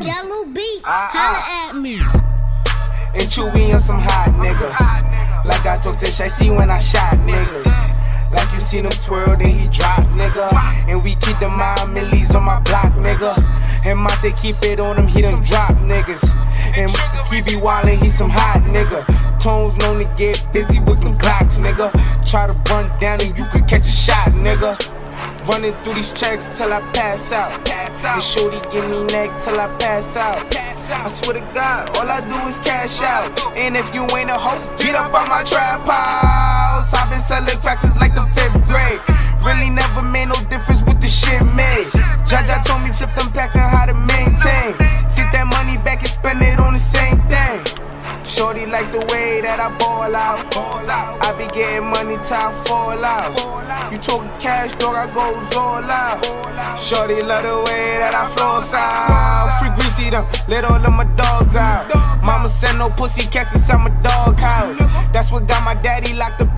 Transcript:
Jahlil Beats, ah, ah. holla at me. And Chewy on some hot nigga. Like I told Tish, I see when I shot niggas. Like you seen him twirl, then he drop, nigga. And we keep the nine millies on my block, nigga. And Monte keep it on him, he done drop niggas. And he be wildin', he some hot nigga. Tones known to get busy with them Glocks, nigga. Try to run down and you could catch a shot, nigga. Running through these checks till I pass out. Pass out. And shorty give me neck till I pass out. I swear to God, all I do is cash out. And if you ain't a hoe, get up on my trap house. I've been selling cracks since like the fifth grade. Really never made no difference with the shit made. Jaja told me flip them packs and how to maintain. Shorty like the way that I ball out. Ball out. I be getting money I fall out. You talking cash, dog, I goes all out. Shorty love the way that I floss out. Free greasy them, let all of my dogs out. Mama send no pussy cats inside my dog house. That's what got my daddy locked up